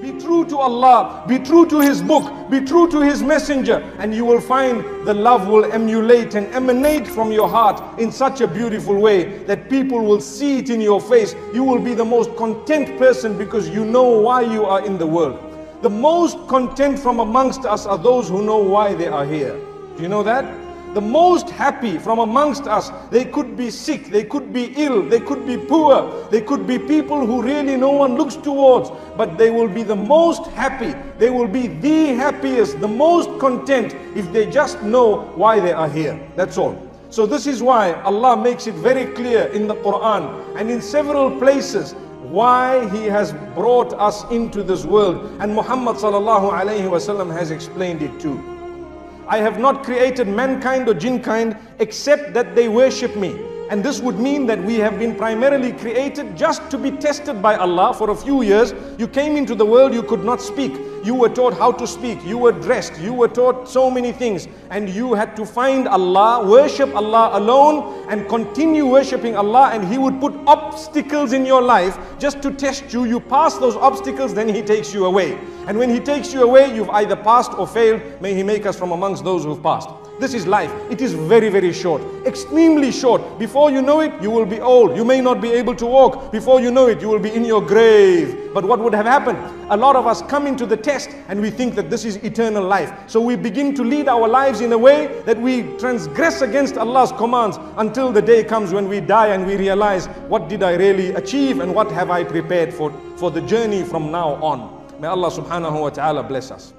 Be true to Allah, be true to His book, be true to His messenger, and you will find the love will emulate and emanate from your heart in such a beautiful way that people will see it in your face. You will be the most content person because you know why you are in the world. The most content from amongst us are those who know why they are here. Do you know that? The most happy from amongst us. They could be sick, they could be ill, they could be poor, they could be people who really no one looks towards, but they will be the most happy. They will be the happiest, the most content if they just know why they are here. That's all. So this is why Allah makes it very clear in the Quran and in several places why he has brought us into this world and Muhammad sallallahu alaihi wasallam has explained it too. I have not created mankind or jinn kind except that they worship me. And this would mean that we have been primarily created just to be tested by Allah for a few years. You came into the world, you could not speak. You were taught how to speak. You were dressed. You were taught so many things. And you had to find Allah, worship Allah alone, and continue worshipping Allah. And He would put obstacles in your life just to test you. You pass those obstacles, then He takes you away. And when He takes you away, you've either passed or failed. May He make us from amongst those who've passed. This is life. It is very, very short. Extremely short. Before you know it, you will be old. You may not be able to walk. Before you know it, you will be in your grave. But what would have happened? A lot of us come into the test and we think that this is eternal life. So we begin to lead our lives in a way that we transgress against Allah's commands until the day comes when we die and we realize what did I really achieve and what have I prepared for, for the journey from now on. May Allah subhanahu wa ta'ala bless us.